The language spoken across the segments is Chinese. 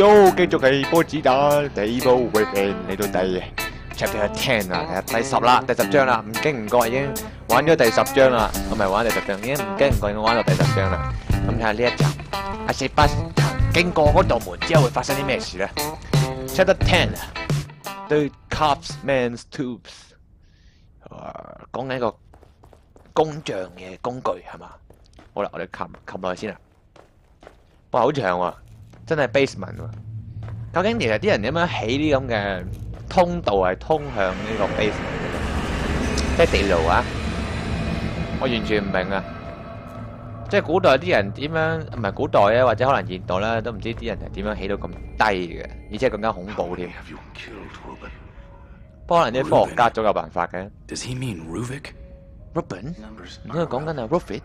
喲，繼續係波子彈地步 weapon 嚟到第 chapter ten 啊，第十啦，第十章啦，唔經唔覺已經玩咗第十章啦，我咪玩第十章，已經唔經唔覺已經玩到第十章啦。咁睇下呢一集阿四不經過嗰道門之後會發生啲咩事咧？Chapter ten，The Cops Man's Tubes，啊，講緊一個工匠嘅工具係嘛？好啦，我哋擒擒落去先啦。哇，好長喎！真係 basement 喎。究竟其實啲人點樣起啲咁嘅通道係通向呢個 basement 嘅？即係地牢啊！我完全唔明啊！即係古代啲人點樣？唔係古代啊，或者可能現代啦，都唔知啲人係點樣起到咁低嘅，而且更加恐怖添。不過可能啲科學家總有辦法嘅。Does he mean Ruvik? Ruben，Numbers 唔通佢講緊係 Rufit？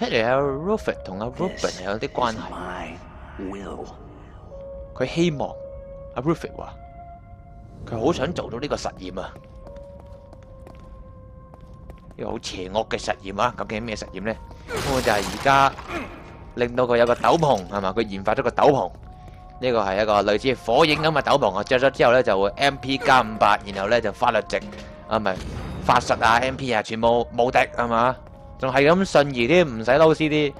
睇嚟阿 Rufit 同阿係有啲關 is 係。my will. 佢希望阿 Rufit 話，佢好想做到呢個實驗啊！呢個好邪惡嘅實驗啊！究竟係咩實驗呢？咁就係而家令到佢有個斗篷係嘛？佢研發咗個斗篷，呢個係一個類似火影咁嘅斗篷啊！着咗之後咧，就會 MP 加五百，然後咧就法律值啊，唔係法術啊、MP 啊，全部無敵係嘛？仲係咁順宜啲，唔使撈 CD。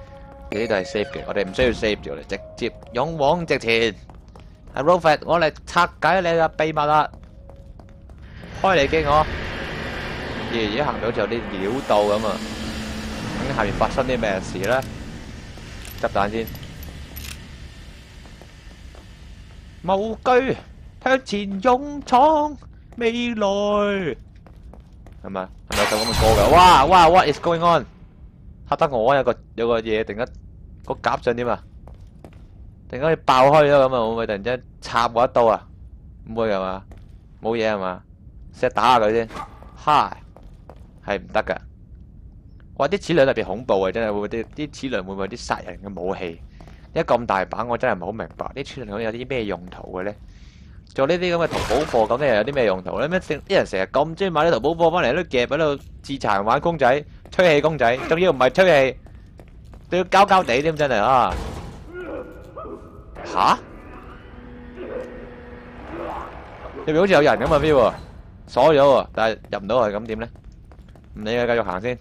呢度係 save 嘅，我哋唔需要 save 住，我哋直接勇往直前。阿 Rufit，我嚟拆解你嘅秘密啦！開嚟驚我！爺爺行到就有啲料到咁啊！咁下面發生啲咩事咧？執彈先。無懼向前勇闖未來，係咪？係咪有首咁嘅歌㗎？哇哇！What is going on？嚇得我有個有個嘢突然間個夾上點啊！突然間爆開咗咁啊！會唔會突然間插我一刀啊？唔會係嘛？冇嘢係嘛？成日打下佢先。嗨，係唔得㗎。哇！啲齒輪特別恐怖啊！真係會唔會啲啲齒輪會唔會啲殺人嘅武器？一咁大把，我真係唔好明白啲齒輪有啲咩用途嘅咧？做呢啲咁嘅淘寶貨究竟又有啲咩用途咧？咩啲人成日咁中意買啲淘寶貨翻嚟喺度夾喺度自殘玩公仔、吹氣公仔，仲要唔係吹氣，都要膠膠地添，真係啊！吓？入面好似有人咁啊 feel 喎，鎖咗喎，但係入唔到去，咁點咧？唔理佢，繼續行先。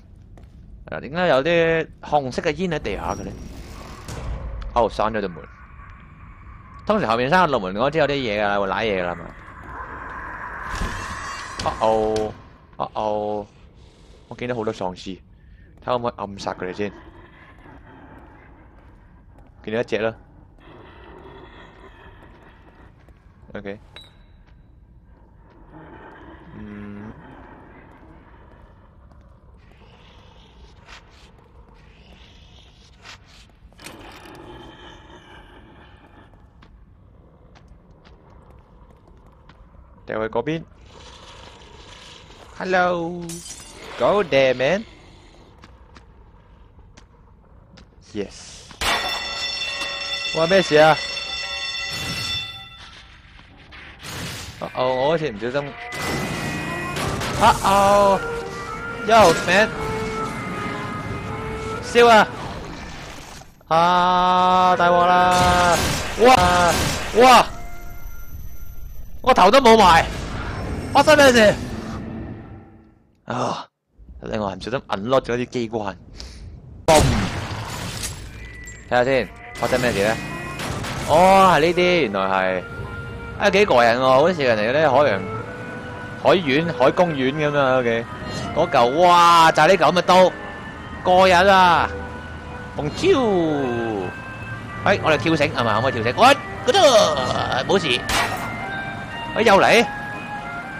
嗱，點解有啲紅色嘅煙喺地下嘅咧？哦，閂咗道門。通常後面閂咗道門，我知有啲嘢㗎啦，會舐嘢㗎啦嘛。啊哦，啊哦，我見到好多喪尸，睇可唔可以暗殺佢哋先。見到一隻啦。OK。嗯。掉去嗰邊。Hello，go there man。Yes。哇！咩事啊？哦，我好似唔小心。啊哦，Yo man，燒啊！啊，大鑊啦！哇哇！我頭都冇埋，發生咩事？啊！另外唔小心 unlock 咗啲機關。嘣！睇下先，發生咩事咧？哦，係呢啲，原來係啊幾過癮喎，好似人哋嗰啲海洋海苑、海公園咁樣，OK。嗰嚿哇，就係呢嚿咁嘅刀，過癮啊！紅超，哎，我哋跳繩係嘛？可唔可以跳繩？喂嗰度冇事。哎，又嚟，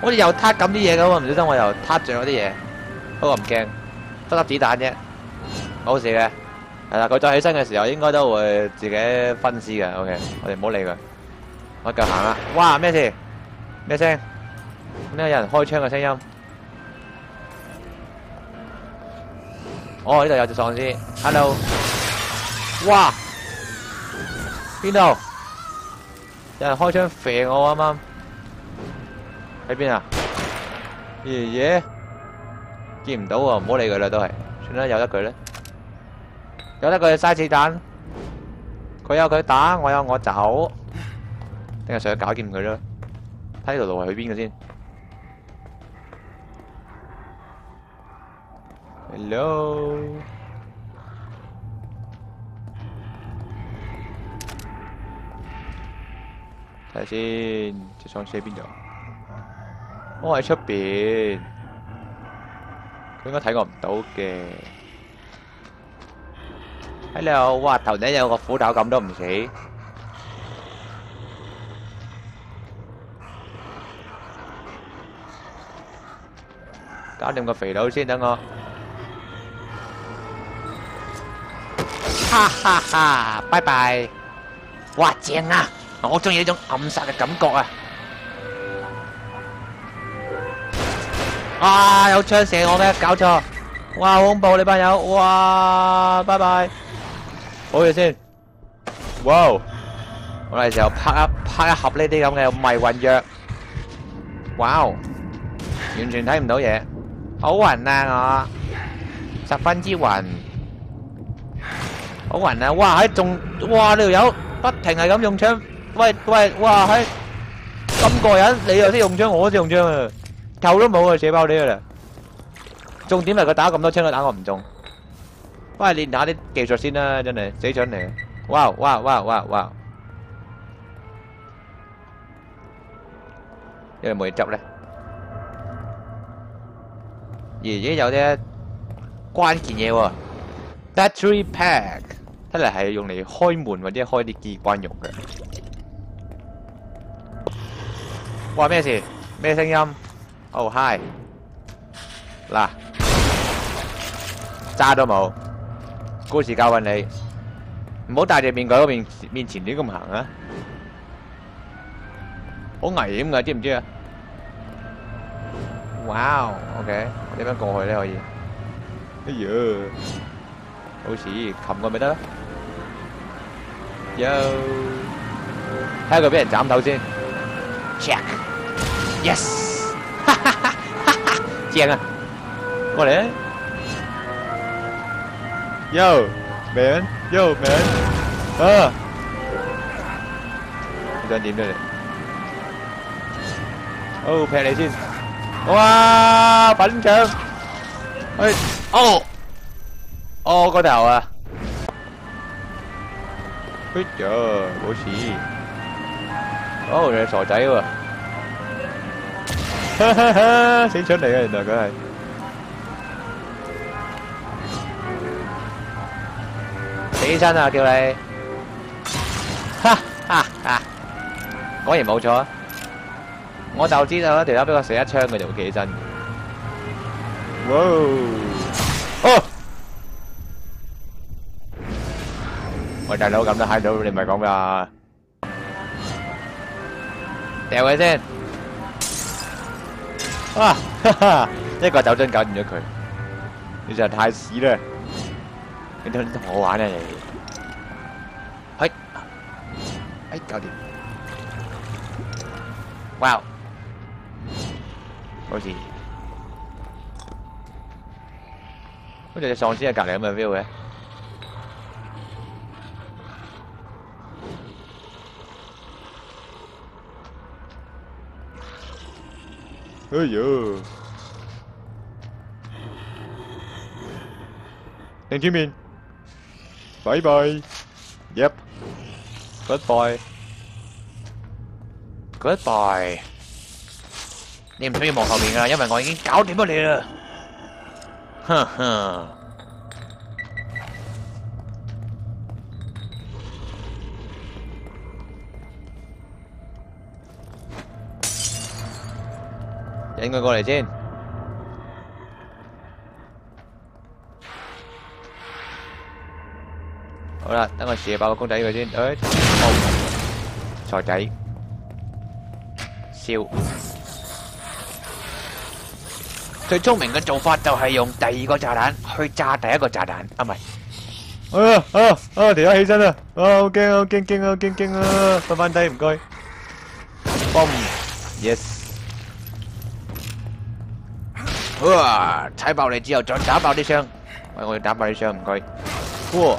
好似又撻咁啲嘢咁啊！唔小心我又撻着咗啲嘢，不過唔驚，得粒子彈啫，冇事嘅。係啦，佢再起身嘅時候應該都會自己分尸嘅。OK，我哋唔好理佢。我繼續行啦。哇！咩事？咩聲？點解有人開槍嘅聲音？哦，呢度有隻喪屍。Hello。哇！邊度？有人開槍射我啱啱。喺邊啊？爺爺見唔到喎，唔好理佢啦，都係算啦，由得佢啦，由得佢嘥子彈。佢有佢打，我有我走，定係上去搞掂佢啦？睇呢條路係去邊嘅先？Hello，睇下先，隻喪屍喺邊度？我喺出边，應該睇我唔到嘅。Hello，哇！頭頂有個斧头咁都唔死，搞掂個肥佬先，等我。哈哈哈！拜拜。哇，正啊！我中意呢種暗殺嘅感覺啊！啊！有槍射我咩？搞錯！哇，好恐怖你班友！哇，拜拜。好嘢先。哇！我哋時候拍一拍一盒呢啲咁嘅迷魂藥。哇！完全睇唔到嘢，好暈啊我，十分之暈，好暈啊！哇，喺仲哇呢條友不停係咁用槍，喂喂，哇喺咁過癮，你又識用槍，我都識用槍啊！頭都冇啊，寫包你噶啦。重點係佢打咁多槍都打我唔中，翻去練下啲技術先啦，真係死準嚟。哇哇哇哇哇！因為冇嘢執咧。爺爺有啲關鍵嘢喎，battery pack，睇嚟係用嚟開門或者開啲機關用嘅。哇咩事？咩聲音？哦、oh，hi！嗱，渣都冇，故事教訓你，唔好戴住面具喺面面前亂咁行啊！好危險噶，知唔知啊？哇，OK，點樣過去咧可以？哎呀，好似擒過咪得咯？Yo，睇下佢俾人斬頭先，check，yes。正啊！過嚟啊！Yo man，Yo man，啊！你想點啫你？哦，劈你先！哇！粉腸，哎，哦，哦個頭啊！哎呀，冇事。哦，你係傻仔喎！哈哈哈！死出嚟啊！原來佢係死身啊！叫你，哈哈哈！果然冇錯，我就知道一條友俾我射一槍，佢就會企起身。哇！哦！喂，大佬咁都嗨到，你唔係講咩啊？掉佢先。啊！哈哈，一個酒樽搞掂咗佢，你真係太屎啦！你同同我玩啊你？係，哎搞掂！哇！好似好似隻喪屍喺隔籬咁嘅 feel 嘅。哎呦！聽見面，拜拜，Yep，Goodbye，Goodbye。你唔需要望後面㗎，因為我已經搞掂咗你引佢過嚟先。好啦，等我試下爆個公仔佢先。誒，財仔，笑。最聰明嘅做法就係用第二個炸彈去炸第一個炸彈，啊唔係。啊啊啊！條友起身啦！啊好驚啊！好驚驚啊！好驚驚啊！瞓翻低唔該。嘣！Yes。哇！踩爆你之後再打爆啲伤。喂，我要打爆啲伤唔該。哇！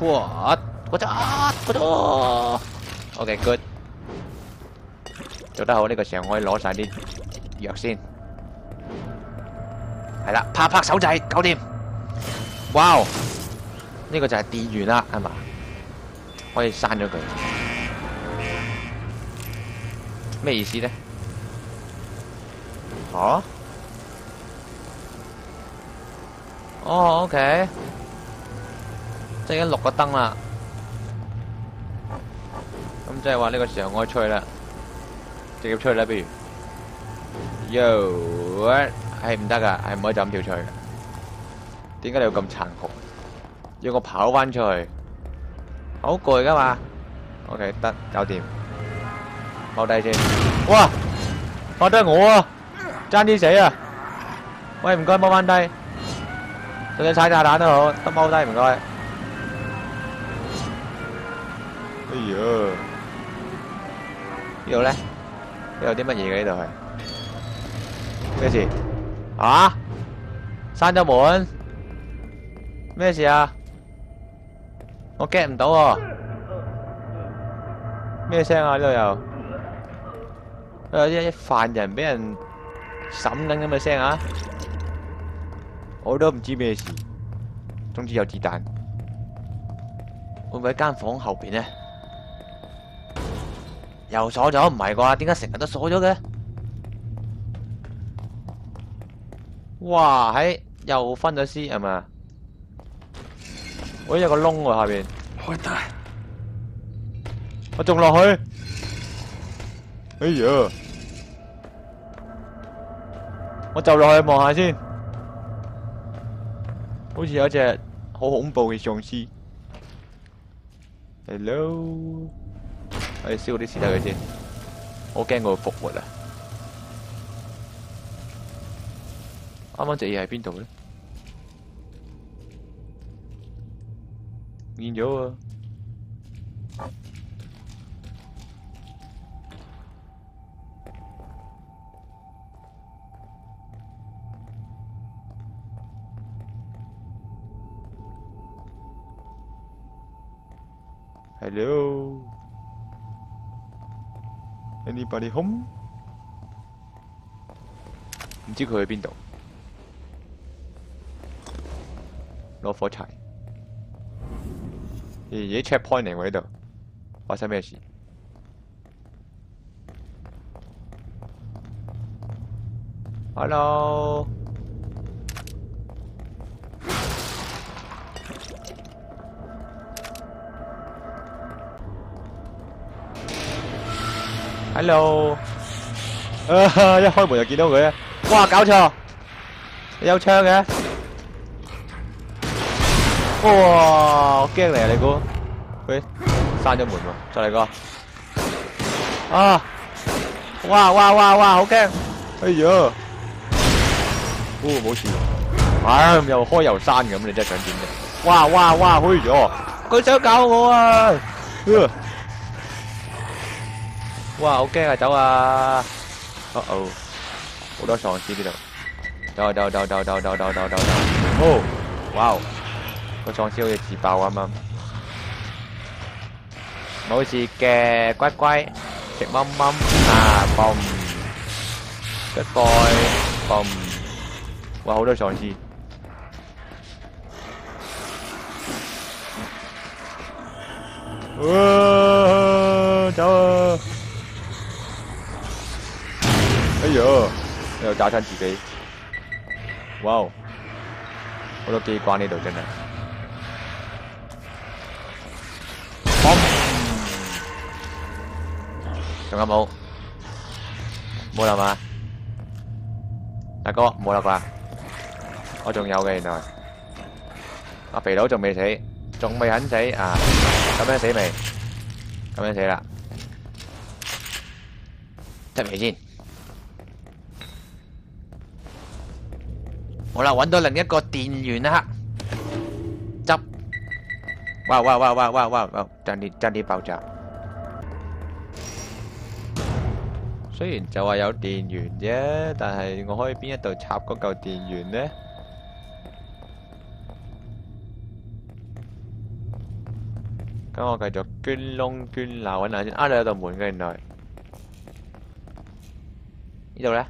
哇！嗰扎嗰扎。OK，good。做得好，呢個時候可以攞晒啲藥先。係啦，拍拍手掣，搞掂。哇！呢個就係電源啦，係嘛？可以刪咗佢。咩意思咧？哦？哦，OK。即係已經綠個燈啦。咁即係話呢個時候我可以出去啦，直接出去啦，不如。Yo，係唔得噶，係唔可以就咁跳出去嘅。點解你要咁殘酷？要我跑翻出去，好攰噶嘛？OK，得，搞掂，踎低先。哇，我得我啊，爭啲死啊！喂，唔該，踎翻低，就算踩炸彈都好，得踎低唔該。哎呀，呢度咧，呢度有啲乜嘢嘅呢度係？咩事？啊？閂咗門？咩事啊？我 get 唔到喎，咩聲啊？呢度又，有啲犯人俾人審緊咁嘅聲啊！我都唔知咩事，總之有子彈，會唔會喺間房後邊呢？又鎖咗？唔係啩？點解成日都鎖咗嘅？哇！喺又分咗屍係咪？我，有個窿喎下邊。What the? 我仲落去。哎呀！我就落去望下先，好似有一隻好恐怖嘅喪屍。Hello，我哋燒啲屍體佢先，我驚佢會復活啊！啱啱隻嘢喺邊度咧？見咗啊！Hello? Anybody home? 唔知佢去邊度？攞火柴。咦？啲 checkpoint 嚟喎呢度，發生咩事？Hello 啊！一開門就見到佢啊！哇，搞錯，你有槍嘅？哇！我驚你啊，你估？喂，閂咗門喎，再嚟個。啊！哇哇哇哇，好驚！哎呀！哦，冇事。唉，又開又閂咁，你真係想點啫？哇哇哇，開咗！佢想搞我啊！哇，好驚啊！走啊！哦哦，好多喪屍呢度。走走走走走走走走走走。哦，哇！個喪屍好似自爆啱啱。冇事嘅，乖乖，食蚊蚊啊，boom。Good boy，boom。哇，好多喪屍。哇！走啊！哎呀，又炸親自己！哇，好多機關呢度真係。仲有冇？冇啦嘛？大哥冇啦啩？我仲有嘅原來。阿肥佬仲未死，仲未肯死啊！咁樣死未？咁樣死啦！執嘢先。好啦，揾到另一個電源啦，執。哇哇哇哇哇哇哇！爭啲爭啲爆炸。雖然就話有電源啫，但係我可以邊一度插嗰嚿電源呢？咁我繼續捐窿捐罅揾下先。啊，你有道门嘅原來。呢度呢？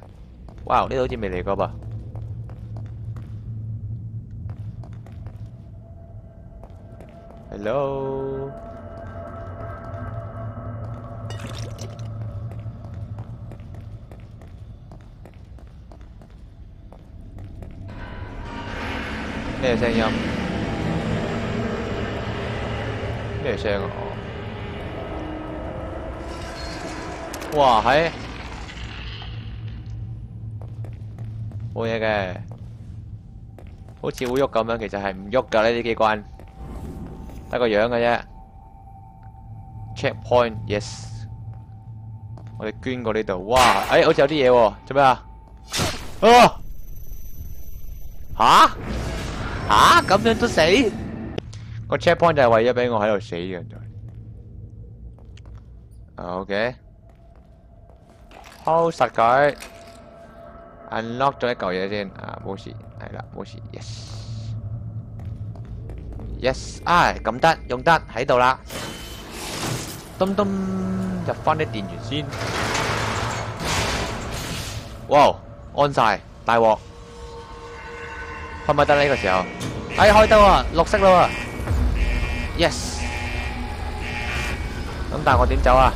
哇！呢度好似未嚟過噃。Hello。咩聲音？咩聲啊？哇，係冇嘢嘅，好似會喐咁樣，其實係唔喐噶呢啲機關，得個樣嘅啫。Checkpoint yes，我哋捐過呢度，哇，誒，好似有啲嘢喎，做咩啊？啊！吓？吓？咁樣都死？個 checkpoint 就係為咗俾我喺度死嘅，就。OK，好實佢，unlock 咗一嚿嘢先，啊冇事，係啦冇事，yes。，yes，yes，啊咁得用得喺度啦，咚咚入翻啲電源先，哇安晒大鑊！開唔開得呢個時候？哎，開得喎，綠色咯，yes。咁但系我點走啊？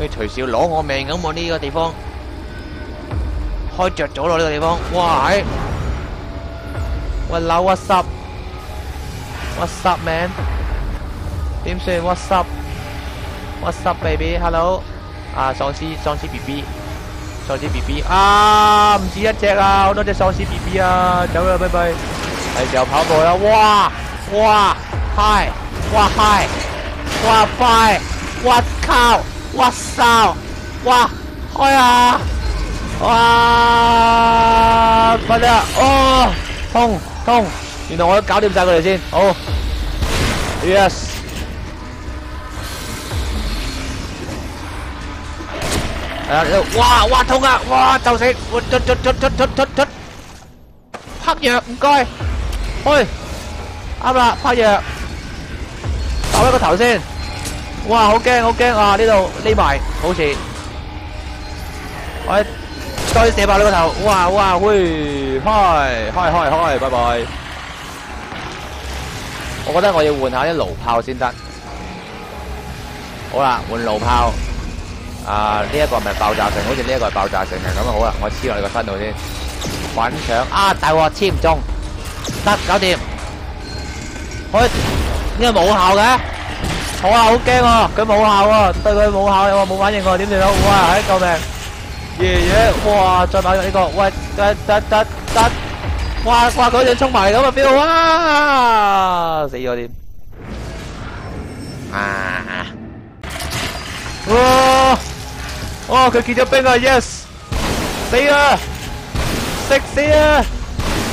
佢隨時要攞我命咁喎呢個地方，開着咗咯呢個地方，哇喂老 what's up？What's up man？點算？What's up？What's up baby？Hello？啊，喪屍喪屍 B B。喪屍 B B 啊，唔止一隻啊，好多隻喪屍 B B 啊，走啦，拜拜。係時候跑步啦，哇哇 high，哇 high，哇快，哇靠，哇哨，哇開啊，哇快啲啊，哦痛痛，原来我搞掂晒佢哋先，好，yes。啊！哇哇痛啊！哇就死！我出出出出出出出！拍藥唔该，喂啱啦！拍藥，打一个头先。哇！好惊好惊啊！呢度匿埋，好似喂再射爆你個頭！哇哇喂！開開開開！拜拜！我覺得我要換下啲弩炮先得。好啦，換弩炮。啊！呢一個係咪爆炸性？好似呢一個係爆炸性嘅，咁啊好啦，我黐落你個身度先。反搶啊！大鑊黐唔中，得搞掂。佢呢個冇效嘅，好啊，好驚喎！佢冇效喎，對佢冇效，我冇反應喎，點算好？哇！唉，救命！爺爺，哇！再買呢個，喂，得得得得！哇哇！嗰隻衝埋咁啊飆啊！死咗添啊！哇！哦，佢結咗冰啊！Yes，死啊！食死啊！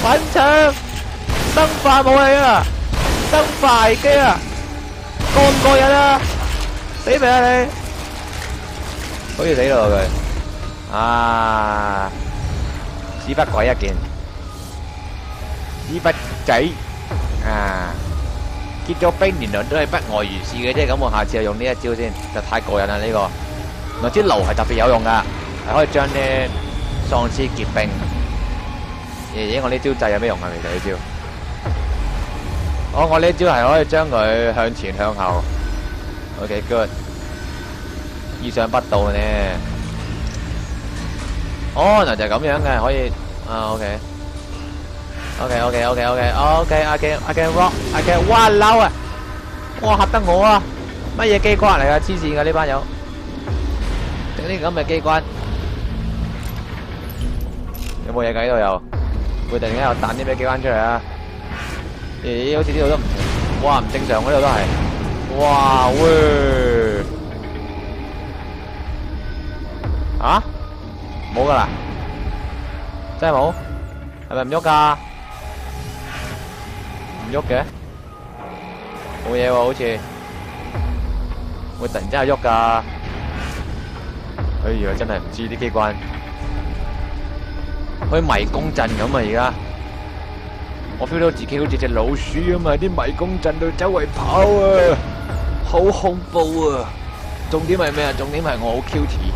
粉腸，生化武器啊！生化危機啊！過唔過癮啊？死未啊。你？好似死咯佢，啊！屎忽鬼一件，屎忽仔啊！結咗冰原來都係不外如是嘅啫，咁我下次就用呢一招先，就太過癮啦呢個。原來支爐係特別有用噶，係可以將啲喪屍結冰。爺爺，我呢招掣有咩用啊？其實呢招，哦，我呢招係可以將佢向前向後。OK good，意想不到呢。哦，嗱就系咁樣嘅，可以啊 OK。OK OK OK OK OK I can I can rock I can 哇嬲啊！哇嚇得我啊！乜嘢機關嚟噶？黐線噶呢班友！整啲咁嘅機關，有冇嘢噶？呢度又会突然間又彈啲咩機關出嚟啊？咦，好似呢度都唔，哇唔正常，呢度都係，哇喂！啊？冇噶啦，真係冇？係咪唔喐噶？唔喐嘅，冇嘢喎，好似我突然之間喐噶。哎呀，真係唔知啲機關，好似迷宮陣咁啊！而家我 feel 到自己好似隻老鼠咁啊！啲迷宮陣度周圍跑啊，好恐怖啊！重點係咩啊？重點係我好 cute，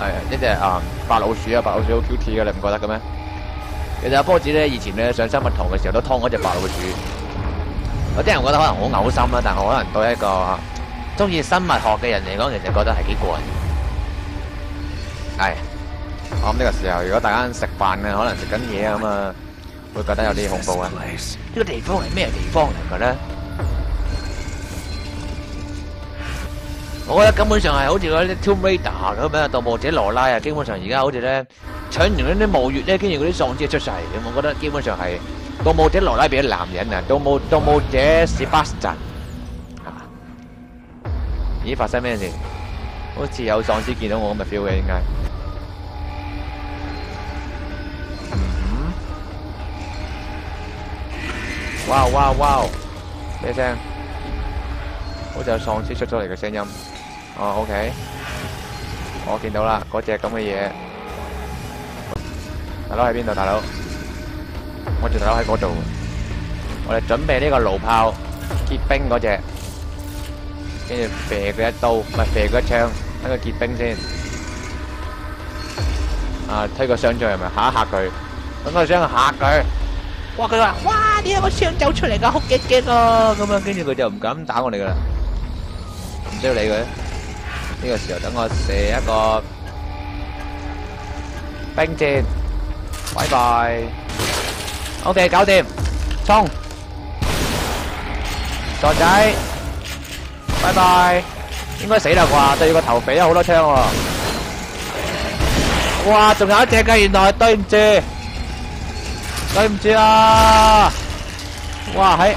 係啊，呢隻啊白老鼠啊，白老鼠好 cute 嘅，你唔覺得嘅咩？其實阿波子咧以前咧上生物堂嘅時候都劏嗰隻白老鼠，有啲人覺得可能好嘔心啦，但係可能對一個中意生物學嘅人嚟講，其實覺得係幾過癮。係，我諗呢個時候如果大家食飯嘅，可能食緊嘢啊咁啊，會覺得有啲恐怖啊！呢個地方係咩地方嚟嘅咧？我覺得根本上係好似嗰啲 Tomb Raider 咁樣，盜墓者羅拉啊，基本上而家好似咧搶完嗰啲墓穴咧，跟住嗰啲喪屍出世咁，我覺得基本上係盜墓者羅拉變咗男人啊，盜墓盜墓者 Sebastian 啊！咦，發生咩事？好似有喪屍見到我咁嘅 feel 嘅，應該。嗯哇哇哇！咩聲？好似有喪屍出咗嚟嘅聲音。哦，OK，我見到啦，嗰隻咁嘅嘢。大佬喺邊度？大佬，我隻大佬喺嗰度。我哋準備呢個弩炮結冰嗰只，跟住射佢一刀，唔係射佢一槍，等佢結冰先。啊，推個箱出嚟咪嚇一嚇佢，等個箱嚇佢。哇！佢話：哇！點解個箱走出嚟㗎？好激激啊！咁樣跟住佢就唔敢打我哋㗎啦，唔需要理佢。呢個時候等我射一個冰箭，拜拜。OK，搞掂，衝！傻仔，拜拜。應該死啦啩？對個頭肥咗好多槍喎。哇！仲有一隻嘅，原來對唔住。對唔住啊！哇，喺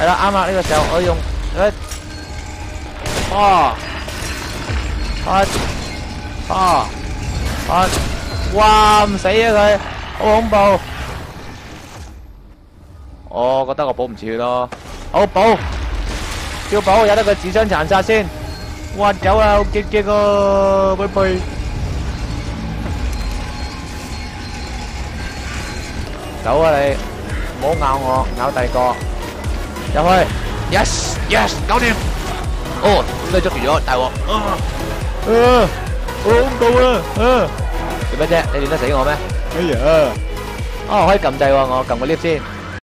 係啦，啱啦，呢個時候我用誒，哦，啊！啊！啊，哇，唔死啊佢，好恐怖！我覺得我保唔住佢咯，好保，要保，有得佢自相殘殺先。哇，走啊，好激激啊，拜拜。走啊你，唔好咬我，咬第二個。入去，yes yes，搞掂。哦，點解捉住咗？大鑊。啊，我，好恐怖啊！啊，做咩啫？你乱得死我咩？哎呀，哦，可以撳掣喎，我撳個 lift 先。